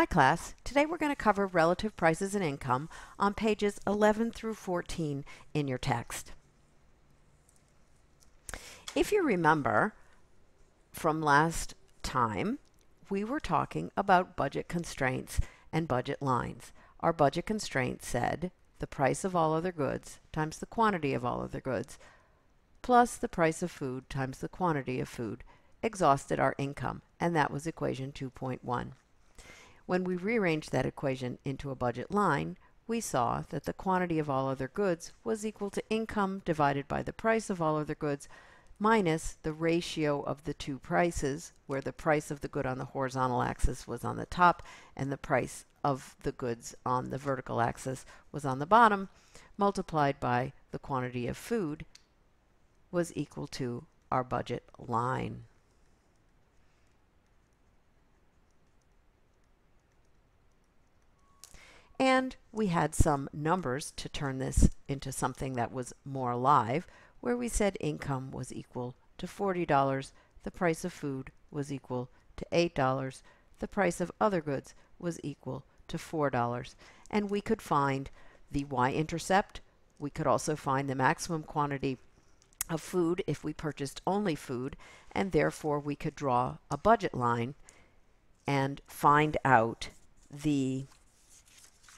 Hi class, today we're going to cover relative prices and income on pages 11 through 14 in your text. If you remember from last time, we were talking about budget constraints and budget lines. Our budget constraint said the price of all other goods times the quantity of all other goods plus the price of food times the quantity of food exhausted our income, and that was equation 2.1. When we rearranged that equation into a budget line, we saw that the quantity of all other goods was equal to income divided by the price of all other goods minus the ratio of the two prices, where the price of the good on the horizontal axis was on the top and the price of the goods on the vertical axis was on the bottom, multiplied by the quantity of food was equal to our budget line. And we had some numbers to turn this into something that was more alive, where we said income was equal to $40, the price of food was equal to $8, the price of other goods was equal to $4. And we could find the y-intercept. We could also find the maximum quantity of food if we purchased only food, and therefore we could draw a budget line and find out the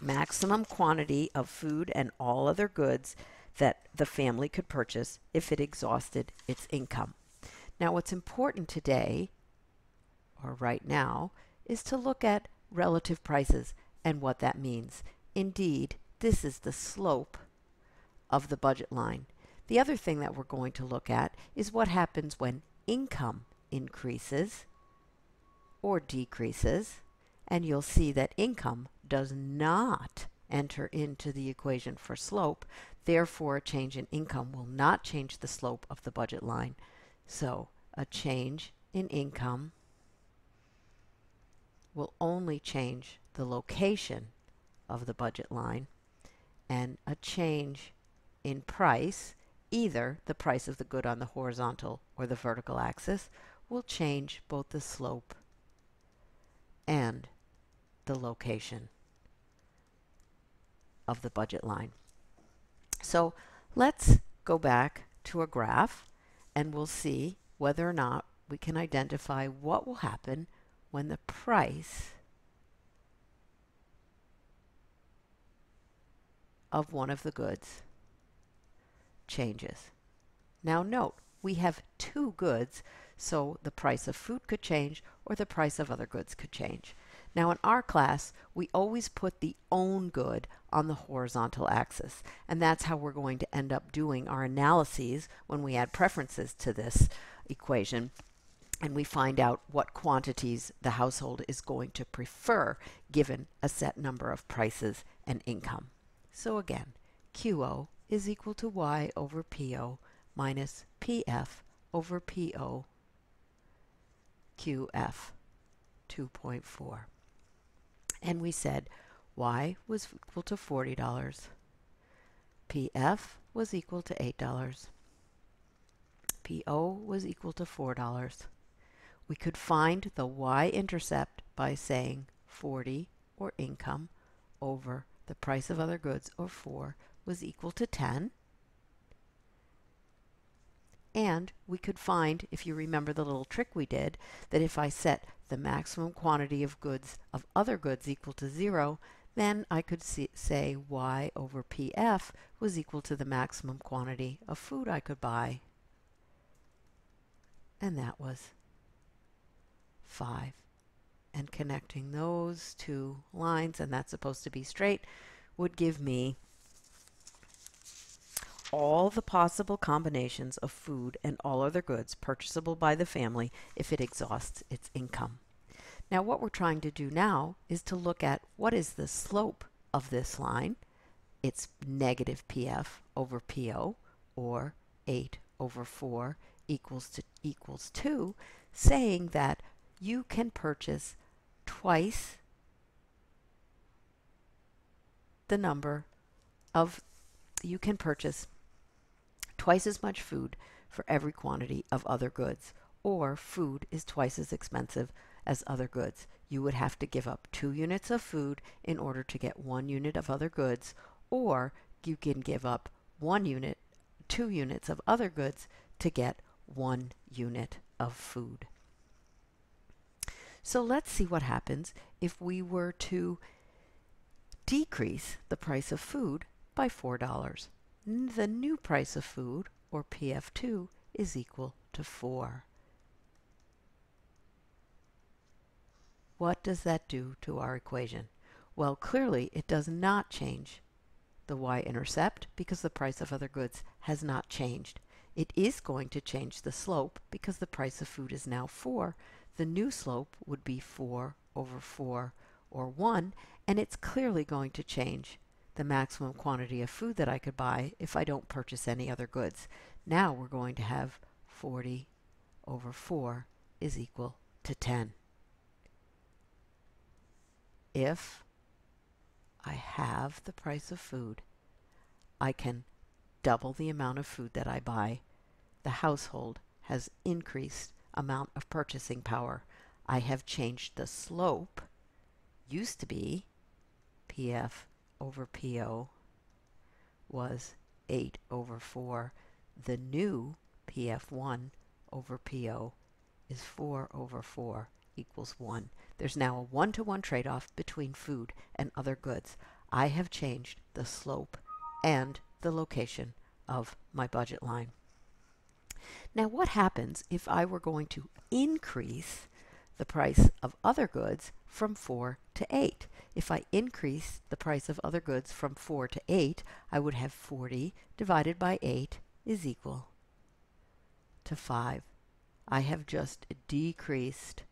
maximum quantity of food and all other goods that the family could purchase if it exhausted its income. Now, what's important today, or right now, is to look at relative prices and what that means. Indeed, this is the slope of the budget line. The other thing that we're going to look at is what happens when income increases or decreases, and you'll see that income does not enter into the equation for slope. Therefore, a change in income will not change the slope of the budget line. So, a change in income will only change the location of the budget line, and a change in price, either the price of the good on the horizontal or the vertical axis, will change both the slope and the location of the budget line. So let's go back to a graph and we'll see whether or not we can identify what will happen when the price of one of the goods changes. Now note, we have two goods, so the price of food could change or the price of other goods could change. Now in our class, we always put the own good on the horizontal axis, and that's how we're going to end up doing our analyses when we add preferences to this equation and we find out what quantities the household is going to prefer given a set number of prices and income. So again, QO is equal to Y over PO minus PF over PO QF 2.4 and we said y was equal to $40. PF was equal to $8. PO was equal to $4. We could find the y-intercept by saying 40 or income over the price of other goods or 4 was equal to 10. And we could find, if you remember the little trick we did, that if I set the maximum quantity of goods of other goods equal to 0, then I could see, say y over pf was equal to the maximum quantity of food I could buy. And that was 5. And connecting those two lines, and that's supposed to be straight, would give me all the possible combinations of food and all other goods purchasable by the family if it exhausts its income. Now what we're trying to do now is to look at what is the slope of this line. It's negative PF over PO or 8 over 4 equals to equals 2 saying that you can purchase twice the number of you can purchase twice as much food for every quantity of other goods, or food is twice as expensive as other goods. you would have to give up two units of food in order to get one unit of other goods, or you can give up one unit, two units of other goods to get one unit of food. So let's see what happens if we were to decrease the price of food by $4. The new price of food, or PF2, is equal to 4. What does that do to our equation? Well, clearly it does not change the y-intercept because the price of other goods has not changed. It is going to change the slope because the price of food is now 4. The new slope would be 4 over 4 or 1, and it's clearly going to change the maximum quantity of food that I could buy if I don't purchase any other goods. Now we're going to have 40 over 4 is equal to 10. If I have the price of food, I can double the amount of food that I buy. The household has increased amount of purchasing power. I have changed the slope. Used to be PF over PO was 8 over 4. The new PF1 over PO is 4 over 4 equals 1. There's now a one-to-one trade-off between food and other goods. I have changed the slope and the location of my budget line. Now what happens if I were going to increase the price of other goods from 4 to 8? If I increase the price of other goods from 4 to 8, I would have 40 divided by 8 is equal to 5. I have just decreased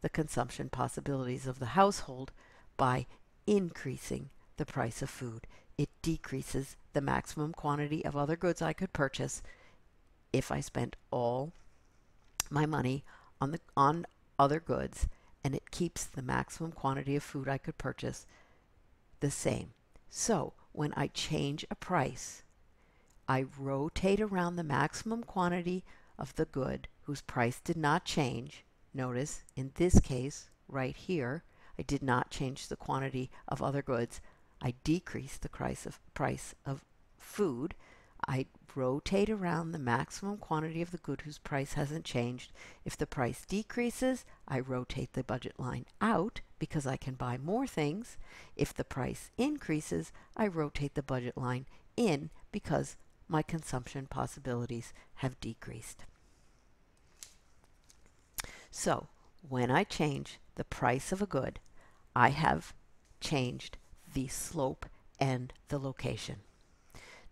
the consumption possibilities of the household by increasing the price of food. It decreases the maximum quantity of other goods I could purchase if I spent all my money on the on other goods and it keeps the maximum quantity of food I could purchase the same. So when I change a price, I rotate around the maximum quantity of the good whose price did not change Notice in this case right here, I did not change the quantity of other goods. I decreased the price of, price of food. I rotate around the maximum quantity of the good whose price hasn't changed. If the price decreases, I rotate the budget line out because I can buy more things. If the price increases, I rotate the budget line in because my consumption possibilities have decreased. So when I change the price of a good, I have changed the slope and the location.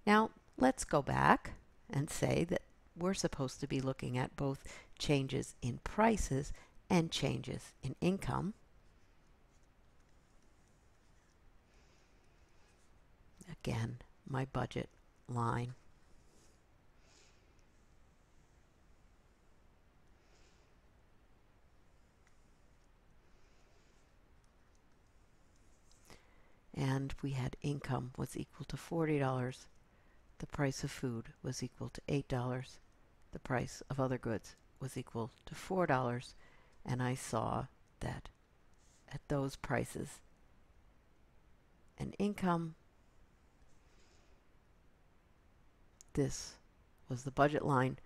Now let's go back and say that we're supposed to be looking at both changes in prices and changes in income. Again, my budget line. and we had income was equal to $40. The price of food was equal to $8. The price of other goods was equal to $4. And I saw that at those prices, an income, this was the budget line.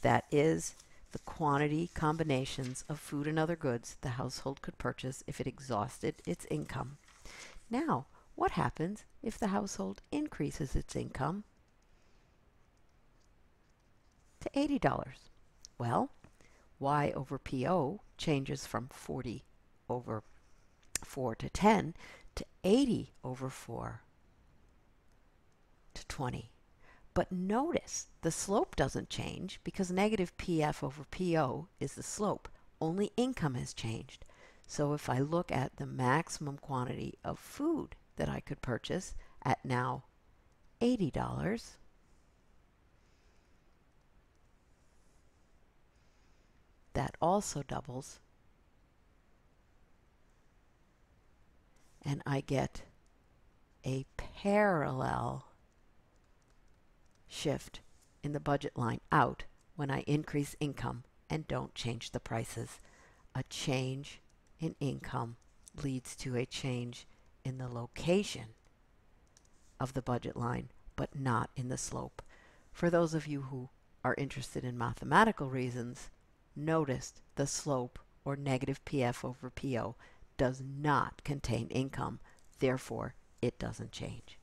That is the quantity combinations of food and other goods the household could purchase if it exhausted its income. Now, what happens if the household increases its income to $80? Well, Y over PO changes from 40 over 4 to 10 to 80 over 4 to 20. But notice the slope doesn't change because negative PF over PO is the slope. Only income has changed. So if I look at the maximum quantity of food that I could purchase at now $80. That also doubles. And I get a parallel shift in the budget line out when I increase income and don't change the prices. A change in income leads to a change in the location of the budget line, but not in the slope. For those of you who are interested in mathematical reasons, notice the slope or negative PF over PO does not contain income, therefore it doesn't change.